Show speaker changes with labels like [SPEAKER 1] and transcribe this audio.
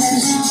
[SPEAKER 1] Jesus.